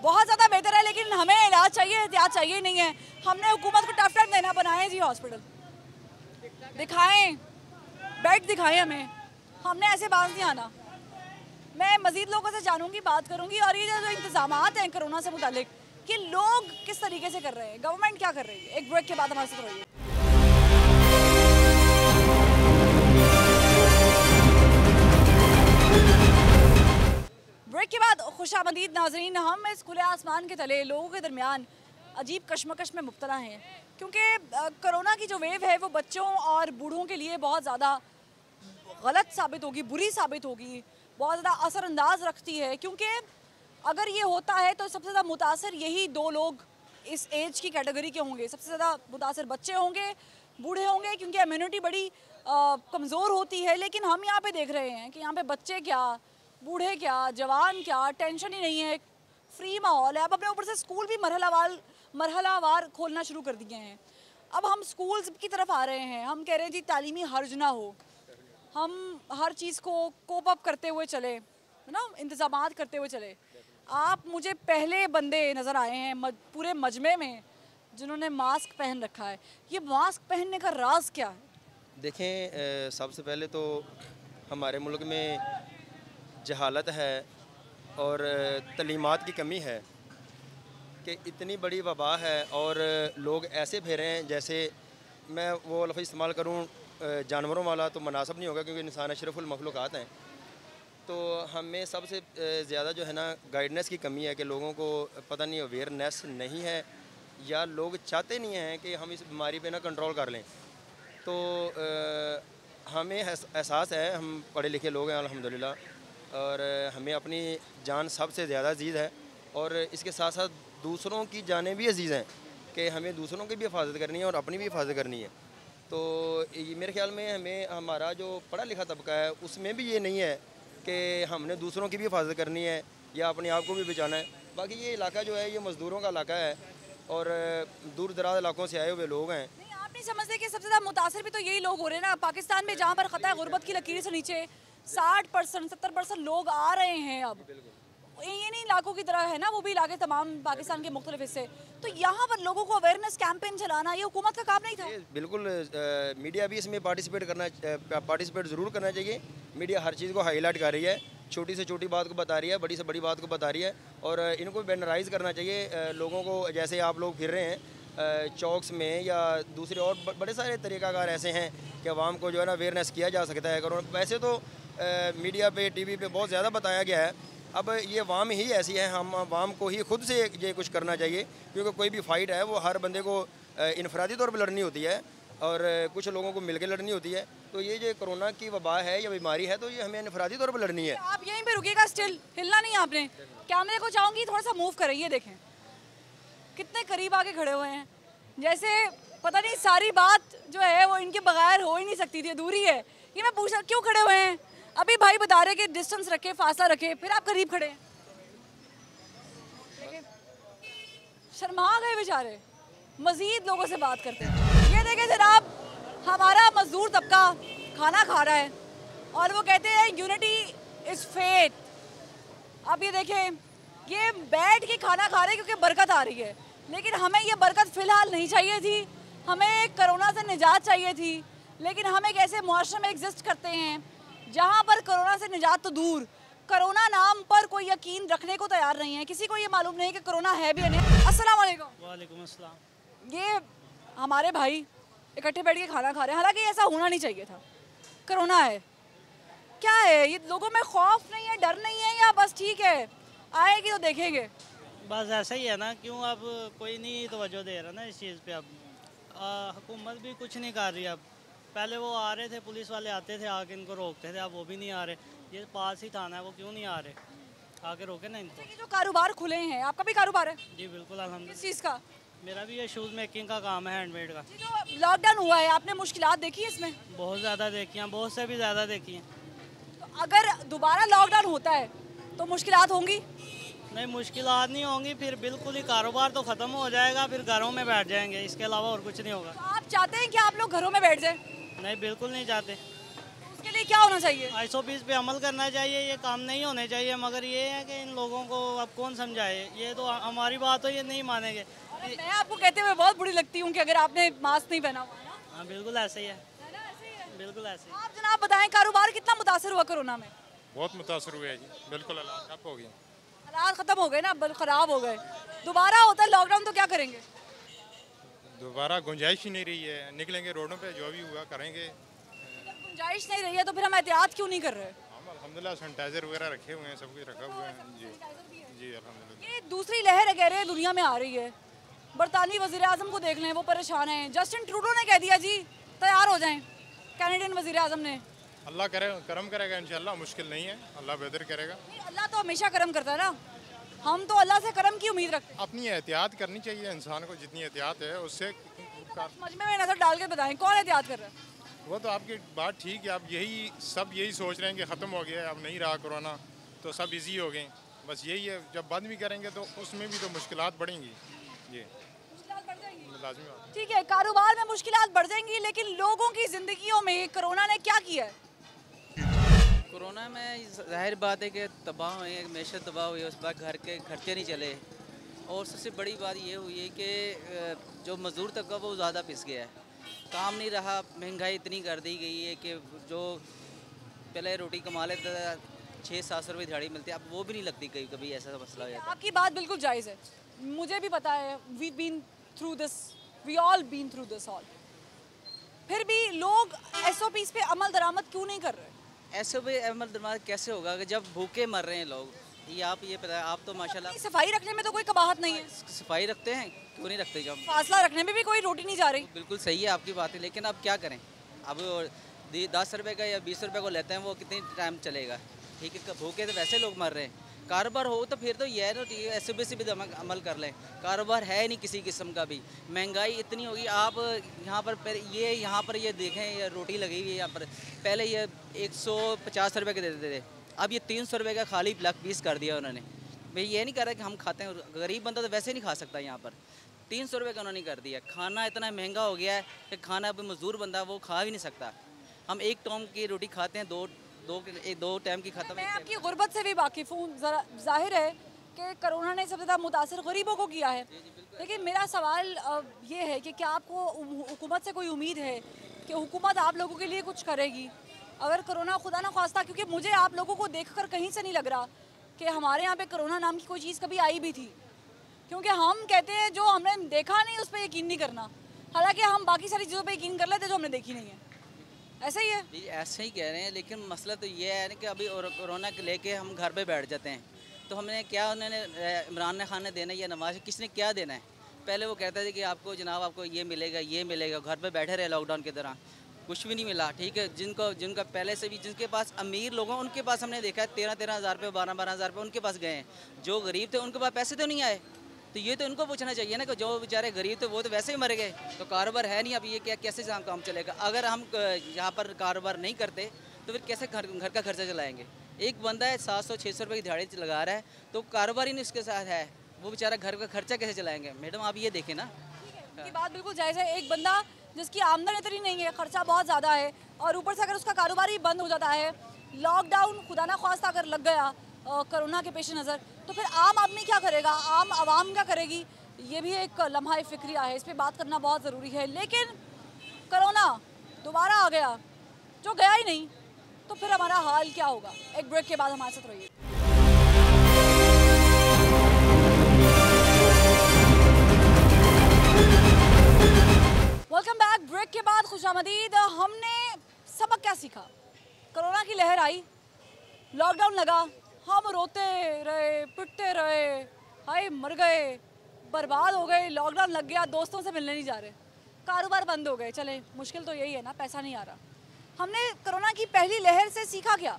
बहुत ज़्यादा बेहतर है, लेकिन हमें इलाज चाहिए, एहतियात चाहिए नहीं है। हमने हुकूमत को टफ टाइम देना बनाए जी हॉस्पिटल। दिखाएँ, बेड दिखाएँ हमें। हमने ऐसे बात नहीं आना। मैं मज़ीद लोगों से जानूँगी, बात करूँगी, और ये जो इंतज़ाम हैं कोरोना से मुतालिक, कि लोग किस तरीके से कर रहे हैं? गवर्नमेंट क्या कर रही है? एक ब्रेक के बाद हमारे साथ रहिए। के बाद खुशामदीद नाजरीन, हम इस खुले आसमान के तले लोगों के दरमियान अजीब कश्मकश में मुबतला हैं। क्योंकि कोरोना की जो वेव है, वो बच्चों और बूढ़ों के लिए बहुत ज़्यादा गलत साबित होगी, बुरी साबित होगी, बहुत ज़्यादा असरअंदाज रखती है। क्योंकि अगर ये होता है तो सबसे ज़्यादा मुतासर यही दो लोग इस एज की कैटेगरी के होंगे। सबसे ज़्यादा मुतासर बच्चे होंगे, बूढ़े होंगे, क्योंकि इम्यूनिटी बड़ी कमज़ोर होती है। लेकिन हम यहाँ पे देख रहे हैं कि यहाँ पे बच्चे क्या बूढ़े क्या जवान क्या टेंशन ही नहीं है। फ्री माहौल है। अब अपने ऊपर से स्कूल भी मरहलावार मरहलावार खोलना शुरू कर दिए हैं। अब हम स्कूल्स की तरफ़ आ रहे हैं। हम कह रहे हैं जी तालीमी हर्ज ना हो। हम हर चीज़ को कोप अप करते हुए चले है ना? इंतज़ाम करते हुए चले। आप मुझे पहले बंदे नज़र आए हैं मज, पूरे मजमे में जिन्होंने मास्क पहन रखा है। ये मास्क पहनने का राज क्या है? देखें सबसे पहले तो हमारे मुल्क में जहालत है और तलीमत की कमी है कि इतनी बड़ी वबा है और लोग ऐसे फेरे हैं जैसे मैं वो लफ इस्तेमाल करूँ जानवरों वाला तो मुनासब नहीं होगा क्योंकि इंसान अशरफुल मखलूक़ात हैं। तो हमें सबसे ज़्यादा जो है ना गाइडनेस की कमी है कि लोगों को पता नहीं अवेयरनेस नहीं है या लोग चाहते नहीं हैं कि हम इस बीमारी पे ना कंट्रोल कर लें। तो हमें एहसास है, हम पढ़े लिखे लोग हैं, अल्हम्दुलिल्लाह। और हमें अपनी जान सबसे ज़्यादा अज़ीज़ है और इसके साथ साथ दूसरों की जानें भी अज़ीज़ हैं कि हमें दूसरों की भी हिफाजत करनी है और अपनी भी हिफाजत करनी है। तो ये मेरे ख्याल में हमें हमारा जो पढ़ा लिखा तबका है उसमें भी ये नहीं है कि हमने दूसरों की भी हिफाजत करनी है या अपने आप को भी बचाना है। बाकी ये इलाका जो है, ये मज़दूरों का इलाका है और दूर दराज इलाकों से आए हुए लोग हैं। नहीं, आप नहीं समझते कि सबसे ज़्यादा मुतासर भी तो यही लोग हो रहे हैं ना, पाकिस्तान में जहाँ पर खतरा गुर्बत की लकीर से नीचे साठ परसेंट, सत्तर परसेंट लोग आ रहे हैं अब। ये नहीं इलाकों की तरह है ना, वो भी इलाके तमाम पाकिस्तान के मुख्तलिफ़ हिस्से। तो यहाँ पर लोगों को अवेयरनेस कैंपेन चलाना, ये हुकूमत का काम नहीं था? बिल्कुल मीडिया भी इसमें पार्टिसिपेट करना पार्टिसिपेट ज़रूर करना चाहिए। मीडिया हर चीज़ को हाईलाइट कर रही है, छोटी से छोटी बात को बता रही है, बड़ी से बड़ी बात को बता रही है, और इनको बैनराइज करना चाहिए लोगों को, जैसे आप लोग फिर रहे हैं चौकस में या दूसरे और बड़े सारे तरीक़ाकार ऐसे हैं कि आवाम को जो है ना अवेयरनेस किया जा सकता है। कोरोना वैसे तो मीडिया पे, टीवी पे बहुत ज़्यादा बताया गया है। अब ये वाम ही ऐसी है, हम वाम को ही खुद से ये कुछ करना चाहिए, क्योंकि कोई भी फाइट है, वो हर बंदे को इनफरादी तौर पर लड़नी होती है और कुछ लोगों को मिलकर लड़नी होती है। तो ये जो कोरोना की वबा है या बीमारी है तो ये हमें इनफरादी तौर पर लड़नी है। आप यहीं पे रुकिएगा स्टिल हिलना नहीं आपने। कैमरे को चाहूँगी, थोड़ा सा मूव करें, ये देखें। कितने करीब आके खड़े हुए हैं। जैसे पता नहीं, सारी बात जो है, वो इनके बगैर हो ही नहीं सकती थी, अधूरी है। ये मैं पूछा क्यों खड़े हुए हैं? अभी भाई बता रहे कि डिस्टेंस रखे फासला रखे, फिर आप करीब खड़े शर्मा गए बेचारे। मजीद लोगों से बात करते हैं। ये देखें जनाब, हमारा मजदूर तबका खाना खा रहा है और वो कहते हैं यूनिटी इज़ फेथ अब ये देखें, ये बैठ के खाना खा रहे हैं क्योंकि बरकत आ रही है। लेकिन हमें ये बरकत फ़िलहाल नहीं चाहिए थी। हमें कोरोना से निजात चाहिए थी। लेकिन हम एक ऐसे मुआशरे में एग्जिस्ट करते हैं जहाँ पर कोरोना से निजात तो दूर। कोरोना नाम पर कोई यकीन रखने को तैयार नहीं है। किसी को ये मालूम नहीं कि कोरोना है भी नहीं। अस्सलाम वालेकुम वालेकुम अस्सलाम। ये हमारे भाई इकट्ठे बैठ के खाना खा रहे हैं। हालाँकि ऐसा होना नहीं चाहिए था। कोरोना है। क्या है? ये लोगों में खौफ नहीं है डर नहीं है या बस ठीक है? आएगी तो देखेंगे। बस ऐसा ही है ना क्यों अब कोई नहीं तवज्जो दे रहा ना इस चीज़ पे अब हुकूमत भी कुछ नहीं कर रही अब। पहले वो आ रहे थे पुलिस वाले आते थे आके इनको रोकते थे अब वो भी नहीं आ रहे। ये पास ही थाना है वो क्यों नहीं आ रहे? आके रोके ना इनको। ये जो कारोबार खुले हैं आपका भी कारोबार है? जी बिल्कुल अलहमद चीज़ का? मेरा भी ये शूज़ मेकिंग का काम है हैंडमेड का। लॉकडाउन हुआ है आपने मुश्किल देखी है इसमें? बहुत ज़्यादा देखी हैं बहुत से भी ज़्यादा देखी हैं। तो अगर दोबारा लॉकडाउन होता है तो मुश्किल होंगी? नहीं मुश्किल नहीं होंगी फिर बिल्कुल ही कारोबार तो ख़त्म हो जाएगा फिर घरों में बैठ जाएँगे इसके अलावा और कुछ नहीं होगा। तो आप चाहते हैं कि आप लोग घरों में बैठ जाएँ? नहीं बिल्कुल नहीं चाहते उसके लिए क्या होना चाहिए? आई सौ बीस पे अमल करना चाहिए ये काम नहीं होने चाहिए मगर ये है कि इन लोगों को अब कौन समझाए? ये तो हमारी बात हो ये नहीं मानेंगे। मैं आपको कहते हुए बहुत बुरी लगती हूँ कि अगर आपने मास्क नहीं पहना हुआ हाँ बिल्कुल ऐसे ही है। बिल्कुल ऐसे ही आप जनाब बताएँ कारोबार कितना मुतासर हुआ कोरोना में? बहुत मुतासर हुए हैं जी। बिल्कुल हालात ठप हो गए हालात खत्म हो गए ना बल खराब हो गए। दोबारा होता है लॉकडाउन तो क्या करेंगे? दोबारा गुंजाइश ही नहीं रही है। निकलेंगे रोडों पे जो भी हुआ करेंगे। गुंजाइश नहीं रही है तो फिर हम एहतियात क्यों नहीं कर रहे? हम अलहमदिल्ला सैनिटाइजर वगैरह रखे हुए हैं सब कुछ रखा हुआ है। जी। जी अलहमदिल्ला ये दूसरी लहर है कह रहे हैं दुनिया में आ रही है। बरतानी वज़ीर आज़म को देख लें वो परेशान हैं। जस्टिन ट्रूडो ने कह दिया जी तैयार हो जाएँ। कैनेडियन वज़ीर आज़म ने। अल्लाह करे करम करेगा इंशाल्लाह मुश्किल नहीं है। अल्लाह बेहतर करेगा। अल्लाह तो हमेशा करम करता है ना। हम तो अल्लाह से करम की उम्मीद रखते हैं। अपनी एहतियात करनी चाहिए इंसान को जितनी एहतियात है उससे मजमे में नज़र डाल के बताएँ कौन एहतियात कर रहा है? वो तो आपकी बात ठीक है आप यही सब यही सोच रहे हैं कि ख़त्म हो गया अब नहीं रहा कोरोना तो सब इजी हो गए। बस यही है जब बंद भी करेंगे तो उसमें भी तो मुश्किल बढ़ेंगी। है। ठीक है कारोबार में मुश्किल बढ़ जाएँगी लेकिन लोगों की जिंदगियों में कोरोना ने क्या किया है? कोरोना में ज़ाहिर बात है कि तबाह हुए हैं मैशत तबाह हुई उस बाद घर के खर्चे नहीं चले। और सबसे बड़ी बात ये हुई है कि जो मज़दूर तबका वो ज़्यादा पिस गया है। काम नहीं रहा, महँगाई इतनी कर दी गई है कि जो पहले रोटी कमा लेता था छः सात सौ रुपये दिहाड़ी मिलती है, अब वो भी नहीं लगती कभी कभी ऐसा मसला हो आपकी बात बिल्कुल जायज़ है। मुझे भी पता है we been through this we all been through this all फिर भी लोग एस पे अमल दरामद क्यों नहीं कर रहे? ऐसे भी अमल दरबार कैसे होगा कि जब भूखे मर रहे हैं लोग? ये आप ये पता है आप तो माशाल्लाह सफ़ाई रखने में तो कोई कबाहत नहीं है। सफ़ाई रखते हैं? क्यों नहीं रखते जब? फासला रखने में भी कोई रोटी नहीं जा रही। बिल्कुल सही है आपकी बात है लेकिन अब क्या करें? अब दस रुपये का या बीस रुपये को लेते हैं वो कितनी टाइम चलेगा? ठीक है भूखे तो वैसे लोग मर रहे हैं। कारोबार हो तो फिर तो यह ना एस बी सी भी अमल कर लें। कारोबार है नहीं किसी किस्म का भी। महँगाई इतनी होगी, आप यहाँ पर ये यहाँ पर ये देखें, ये रोटी लगी हुई है यहाँ पर। पहले ये एक सौ पचास रुपये के देते थे। अब ये तीन सौ रुपये का खाली लग पीस कर दिया उन्होंने। भाई ये नहीं कर रहा कि हम खाते हैं, गरीब बंदा तो वैसे नहीं खा सकता यहाँ पर। तीन सौ रुपये का उन्होंने कर दिया। खाना इतना महँगा हो गया है कि खाना अभी मजदूर बंदा वो खा भी नहीं सकता। हम एक टाइम की रोटी खाते हैं, दो दो एक दो टाइम की खत्म मैं आपकी गुर्बत से भी वाकिफ़ हूँ। ज़रा ज़ाहिर है कि कोरोना ने सबसे ज़्यादा मुतासर गरीबों को किया है। लेकिन मेरा सवाल ये है कि क्या आपको हुकूमत से कोई उम्मीद है कि हुकूमत आप लोगों के लिए कुछ करेगी? अगर कोरोना खुदा ना खास्ता क्योंकि मुझे आप लोगों को देखकर कहीं से नहीं लग रहा कि हमारे यहाँ पे कोरोना नाम की कोई चीज़ कभी आई भी थी। क्योंकि हम कहते हैं जो हमने देखा नहीं उस पर यकीन नहीं करना। हालाँकि हम बाकी सारी चीज़ों पर यकीन कर लेते जो हमने देखी नहीं है। ऐसा ही है? ऐसे ही कह रहे हैं, लेकिन मसला तो ये है कि अभी कोरोना के लेके हम घर पे बैठ जाते हैं। तो हमने क्या उन्होंने इमरान खान ने देना या नवाज़, किसने क्या देना है? पहले वो कहते थे कि आपको जनाब, आपको ये मिलेगा ये मिलेगा, घर पे बैठे रहे लॉकडाउन के दौरान कुछ भी नहीं मिला, ठीक है? जिनको, जिनका, पहले से भी जिनके पास अमीर लोग हैं, उनके पास हमने देखा है, तेरह तेरह हज़ार रुपये, बारह बारह हज़ार रुपये उनके पास गए हैं। जो गरीब थे, उनके पास पैसे तो नहीं आए। तो ये तो इनको पूछना चाहिए ना कि जो बेचारे गरीब थे, वो तो वैसे ही मर गए। तो कारोबार है नहीं अब ये, क्या कैसे काम चलेगा? अगर हम यहाँ पर कारोबार नहीं करते तो फिर कैसे घर घर का खर्चा चलाएँगे? एक बंदा है, सात सौ छः सौ रुपये की दिहाड़ी लगा रहा है तो कारोबार ही नहीं उसके साथ है। वो बेचारा घर का खर्चा कैसे चलाएँगे? मैडम, आप ये देखें ना। की बात बिल्कुल जायज़ है। एक बंदा जिसकी आमदन इतनी नहीं है, खर्चा बहुत ज़्यादा है, और ऊपर से अगर उसका कारोबार ही बंद हो जाता है लॉकडाउन खुदा ना ख्वास्ता अगर लग गया कोरोना के पेश नज़र। तो फिर आम आदमी क्या करेगा? आम आवाम क्या करेगी? ये भी एक लम्हा फिक्रिया है इस पर बात करना बहुत ज़रूरी है। लेकिन कोरोना दोबारा आ गया, जो गया ही नहीं तो फिर हमारा हाल क्या होगा? एक ब्रेक के बाद हमारे साथ रहिए। वेलकम बैक ब्रेक के बाद खुश आमदीद, हमने सबक क्या सीखा? कोरोना की लहर आई लॉकडाउन लगा हम रोते रहे पिटते रहे हाय मर गए बर्बाद हो गए लॉकडाउन लग गया दोस्तों से मिलने नहीं जा रहे। कारोबार बंद हो गए चले मुश्किल तो यही है ना पैसा नहीं आ रहा। हमने कोरोना की पहली लहर से सीखा क्या?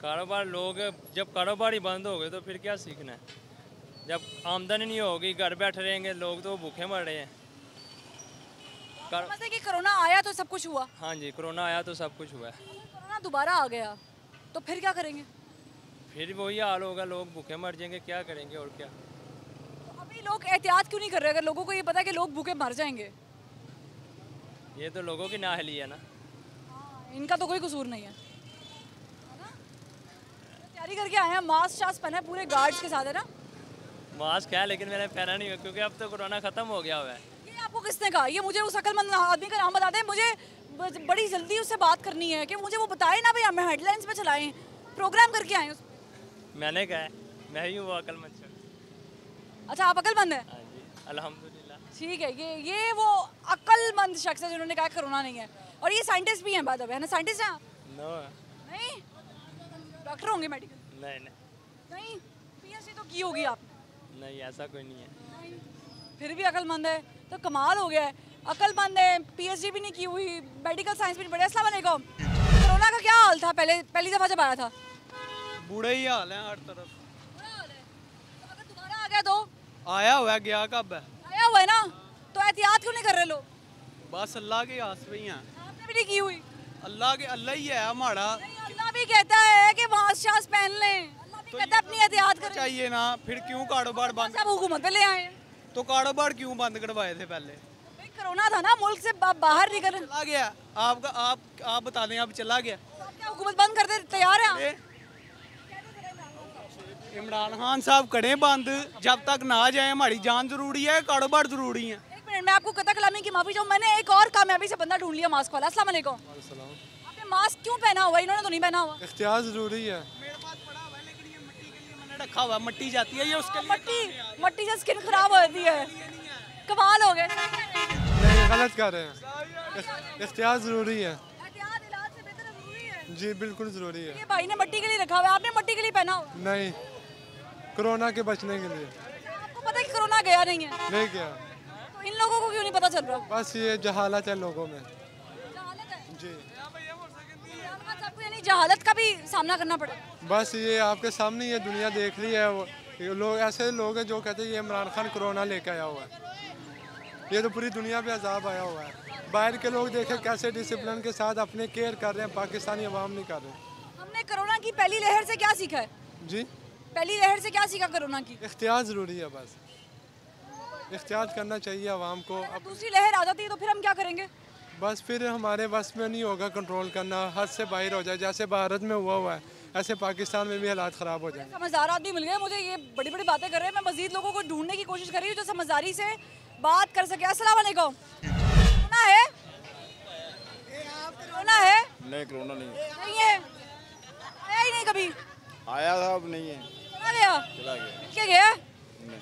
कारोबार लोग जब कारोबार ही बंद हो गए तो फिर क्या सीखना है? जब आमदनी नहीं होगी घर बैठे रहेंगे लोग तो भूखे मर रहे हैं। कार... समझते कि कोरोना आया तो सब कुछ हुआ। हाँ जी कोरोना आया तो सब कुछ हुआ है। कोरोना दोबारा आ गया। तो फिर क्या करेंगे? फिर वही हाल होगा लोग भूखे मर जाएँगे क्या करेंगे और क्या? तो अभी लोग एहतियात क्यों नहीं कर रहे? अगर लोगों को ये पता है कि लोग भूखे मर जाएँगे। ये तो लोगों की नाहली है ना। इनका तो कोई कसूर नहीं है। है तैयारी करके आए हैं मास्क शास्क पहना है पूरे गार्ड्स के साथ है ना? मास्क है लेकिन मैंने पहना नहीं है क्योंकि अब तो कोरोना ख़त्म हो गया हुआ है। ये आपको किसने कहा? ये मुझे उस अकलमंद आदमी का नाम बता दें मुझे बड़ी जल्दी उससे बात करनी है कि मुझे वो बताए ना भाई हमें हेडलाइंस पे चलाएँ प्रोग्राम करके आए उस मैंने कहा है मैं ही हूँ वो अकलमंद अच्छा आप अकलमंद हैं? हाँ जी अल्हम्दुलिल्लाह। ठीक है ये ये वो अकलमंद शख्स है जिन्होंने कहा कोरोना नहीं है। और ये साइंटिस्ट भी हैं बाद है ना? साइंटिस्ट हैं? नो नहीं? डॉक्टर होंगे मेडिकल नहीं नहीं। नहीं? पीएचडी तो की होगी आप नहीं ऐसा कोई नहीं है। फिर भी अकलमंद है। तो कमाल हो गया है। अकलमंद है पीएचडी भी नहीं की हुई मेडिकल साइंस भी नहीं पढ़ी वालेकुम कोरोना का क्या हाल था? पहले पहली दफ़ा जब आया था। बूढ़े ही हाल हैं हर तरफ़। दोबारा आ गया तो? आया हुआ है, गया कब है? आया हुआ है ना? तो एहतियात क्यों नहीं कर रहे लोग? बस अल्लाह के आस पे ही हैं। आपने भी नहीं की हुई। अल्लाह के अल्लाह ही है हमारा। अल्लाह भी कहता है कि मास्क शास्क पहन लें। अल्लाह भी कहता है अपनी एहतियात करें। चाहिए ना फिर क्यों कारोबार बंद सब हुकूमत पे ले आए। तो कारोबार क्यों बंद करवाए थे पहले? कोरोना था ना मुल्क से बा- बाहर निकल चला गया। आपका आप आप बता दें अब चला गया। हुकूमत बंद कर दे तैयार है इमरान खान साहब करें बंद। जब तक ना जाए हमारी जान ज़रूरी है कारोबार ज़रूरी है। एक मिनट मैं आपको कथा कलामी की माफ़ी चाहूँ। मैंने एक और कामयाबी से बंदा ढूंढ लिया मास्क वाला। वालेकुम आपने मास्क क्यों पहना हुआ? इन्होंने तो नहीं पहना हुआ। इख्तियार ज़रूरी है। रखा हुआ मट्टी जाती है ये उसके लिए मट्टी मट्टी से स्किन खराब हो। जाती है। कमाल हो गए। गलत कर रहे हैं। इख- इख्तियार ज़रूरी है। जी बिल्कुल ज़रूरी है। ये भाई ने मट्टी के लिए रखा हुआ है। आपने मट्टी के लिए पहना हुआ नहीं। कोरोना के बचने के लिए। आपको पता है कि कोरोना गया नहीं है? नहीं क्या तो इन लोगों को क्यों नहीं पता चल रहा? बस ये जहालत है लोगों में। जी। यानी जहालत का भी सामना करना पड़ेगा। बस ये आपके सामने ये दुनिया देख ली है। लोग ऐसे लोग हैं जो कहते हैं ये इमरान खान कोरोना लेके आया हुआ है। ये तो पूरी दुनिया पे अजाब आया हुआ है। बाहर के लोग देखे कैसे डिसिप्लिन के साथ अपने केयर कर रहे हैं पाकिस्तानी अवाम नहीं कर रहे। हमने कोरोना की पहली लहर से क्या सीखा है? जी? पहली लहर से क्या सीखा कोरोना की? इख्तियार ज़रूरी है बस। इख्तियार करना चाहिए आवाम को। अब दूसरी लहर आ जाती है तो फिर हम क्या करेंगे? बस फिर हमारे बस में नहीं होगा कंट्रोल करना। हद से बाहर हो जाए जैसे भारत में हुआ हुआ है ऐसे पाकिस्तान में भी हालात ख़राब हो जाएँगे। समझदार आदमी मिल गए मुझे ये बड़ी बड़ी बातें कर रहे हैं। मैं मजीद लोगों को ढूँढने की कोशिश कर रही हूँ जो समझदारी से बात कर सके। अस्सलाम वालेकुम। कोरोना है? कोरोना है? नहीं कोरोना नहीं नहीं है? आया ही नहीं कभी। आया था अब नहीं है। चला गया? चला गया। मिल के गया? नहीं।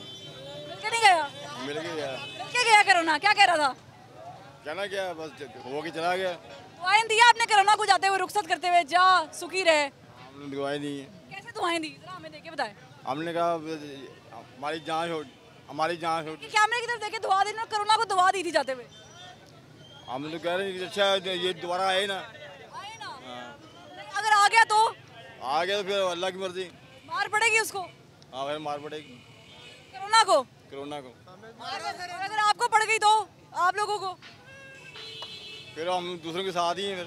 मिल के नहीं गया? मिल गया। मिल के गया कोरोना। क्या कह रहा था? कहना क्या बस हो के चला गया। दुआएँ दिया आपने कोरोना को जाते हुए रुखसत करते हुए जा सुखी रहे। हमने दुआएँ दी। कैसे दुआएँ दी? जरा हमें देके बताएँ। हमने कहा हमारी जाँच हो हमारी जाँच हो कैमरे की तरफ़ देखे दुआ देने और कोरोना को दुआ दी थी जाते हुए। हम तो कह रहे हैं अच्छा ये दोबारा आए ना। अगर आ गया तो? आ गया तो फिर अल्लाह की मर्ज़ी। मार पड़ेगी उसको? हाँ फिर मार पड़ेगी। कोरोना को? कोरोना को। अगर आपको पड़ गई तो? आप लोगों को? फिर हम दूसरों के साथ ही हैं फिर।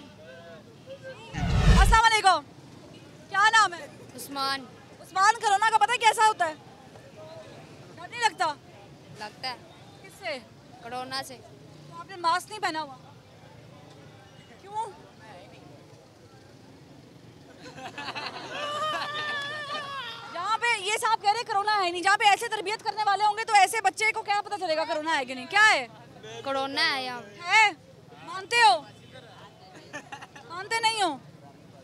अस्सलाम वालेकुम। क्या नाम है? उस्मान। उस्मान कोरोना का पता है कैसा होता है? डर नहीं लगता? लगता है। किससे? कोरोना से। तो आपने मास्क नहीं पहना हुआ? क्यों? यहाँ पे ये साहब कह रहे कोरोना है नहीं जहाँ पे ऐसे तरबियत करने वाले होंगे तो ऐसे बच्चे को क्या पता चलेगा कोरोना है कि नहीं? क्या है? कोरोना है यहाँ। है? मानते हो? मानते नहीं हो?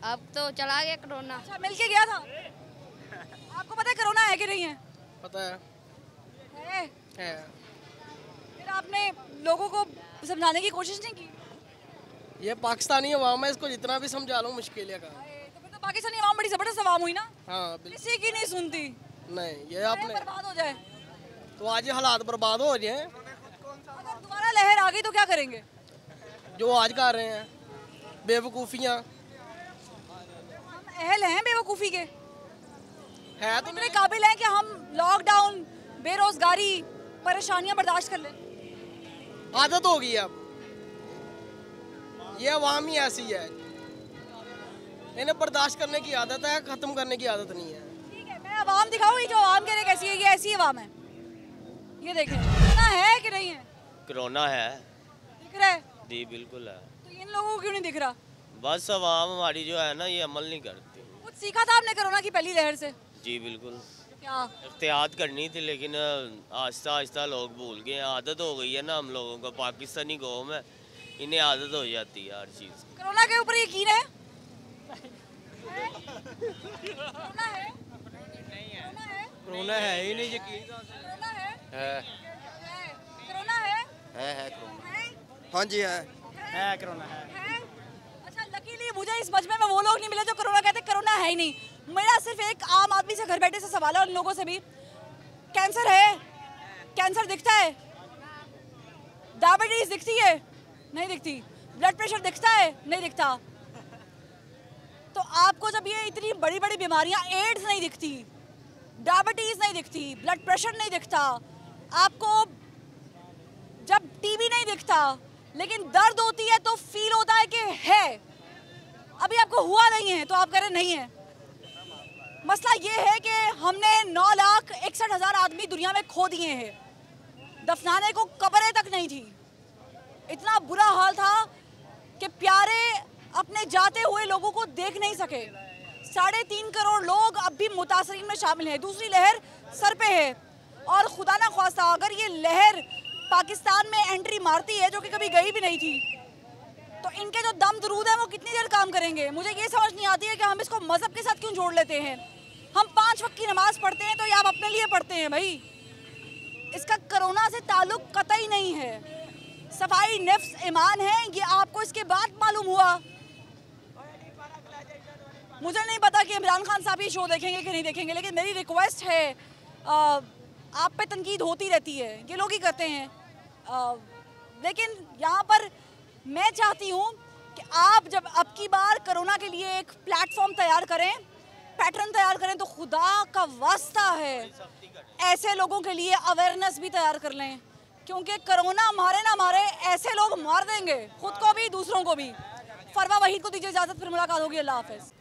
अब तो चला गया कोरोना। अच्छा मिल के गया था। आपको पता है कोरोना है कि नहीं है? पता है। है। है। फिर आपने लोगों को समझाने की कोशिश नहीं की? ये पाकिस्तानी अवाम है इसको जितना भी समझा लो मुश्किल है का तो पाकिस्तानी आवाम बड़ी ज़बरदस्त आवाम हुई ना? हाँ किसी की नहीं सुनती। नहीं ये आपने बर्बाद हो जाए। तो आज ये हालात बर्बाद हो रहे हैं। दोबारा लहर आ गई तो क्या करेंगे? जो आज कर रहे हैं बेवकूफ़ियाँ। अहल हैं बेवकूफ़ी के। है तो इतने काबिल हैं कि हम लॉकडाउन बेरोजगारी परेशानियाँ बर्दाश्त कर लें। आदत हो गई है अब। ये अवाम ही ऐसी है। इन्हें बर्दाश्त करने की आदत है ख़त्म करने की आदत नहीं है। मैं आवाम दिखाऊँ ये जो आवाम कह रहे कैसी है ये ऐसी आवाम है। ये देखें कोरोना है कि नहीं है? कोरोना है। दिख रहा है? जी बिल्कुल है। तो इन लोगों को क्यों नहीं दिख रहा? बस आवाम हमारी जो है ना ये अमल नहीं करती। कुछ सीखा था आपने कोरोना की पहली लहर से? जी बिल्कुल। क्या? एहतियात करनी थी लेकिन आहिस्ता आहिस्ता लोग भूल गए आदत हो गई है ना हम लोगों को। पाकिस्तानी कौम है इन्हें आदत हो जाती है हर चीज़ कोरोना के ऊपर यकीन है? कोरोना है? ही नहीं यकीन। है? है। कोरोना है? है है कोरोना। हाँ? जी है। है कोरोना है। अच्छा लकीली मुझे इस मजमे में वो लोग नहीं मिले जो कोरोना कहते कोरोना है ही नहीं। मेरा सिर्फ़ एक आम आदमी से घर बैठे से सवाल है उन लोगों से भी। कैंसर है। कैंसर दिखता है। डायबिटीज़ दिखती है। नहीं दिखती। ब्लड प्रेशर दिखता है। नहीं दिखता। तो आपको जब ये इतनी बड़ी बड़ी बीमारियाँ एड्स नहीं दिखती, डायबिटीज़ नहीं दिखती, ब्लड प्रेशर नहीं दिखता, आपको जब टीबी नहीं दिखता, लेकिन दर्द होती है तो फील होता है कि है। अभी आपको हुआ नहीं है तो आप कह रहे नहीं है। मसला ये है कि हमने नौ लाख इकसठ हज़ार आदमी दुनिया में खो दिए हैं। दफनाने को कब्रें तक नहीं थी। इतना बुरा हाल था कि प्यारे अपने जाते हुए लोगों को देख नहीं सके। साढ़े तीन करोड़ लोग अब भी मुतासरीन में शामिल हैं। दूसरी लहर सर पे है। और खुदा ना ख्वास्ता अगर ये लहर पाकिस्तान में एंट्री मारती है, जो कि कभी गई भी नहीं थी तो इनके जो दम दरूद है, वो कितनी देर काम करेंगे? मुझे ये समझ नहीं आती है कि हम इसको मज़हब के साथ क्यों जोड़ लेते हैं। हम पाँच वक्त की नमाज़ पढ़ते हैं तो ये आप अपने लिए पढ़ते हैं भाई। इसका कोरोना से ताल्लुक कतई नहीं है। सफ़ाई नफ्स ईमान है ये आपको इसके बाद मालूम हुआ। मुझे नहीं पता कि इमरान खान साहब ये शो देखेंगे कि नहीं देखेंगे लेकिन मेरी रिक्वेस्ट है आ, आप पे तनकीद होती रहती है ये लोग ही करते हैं। आ, लेकिन यहाँ पर मैं चाहती हूँ कि आप जब अब की बार कोरोना के लिए एक प्लेटफॉर्म तैयार करें पैटर्न तैयार करें तो खुदा का वास्ता है। ऐसे लोगों के लिए अवेयरनेस भी तैयार कर लें, क्योंकि कोरोना मारे ना मारे, ऐसे लोग मार देंगे, खुद को भी, दूसरों को भी। फरवा वहीद को दीजिए इजाज़त, फिर मुलाकात होगी, अल्लाह हाफिज़।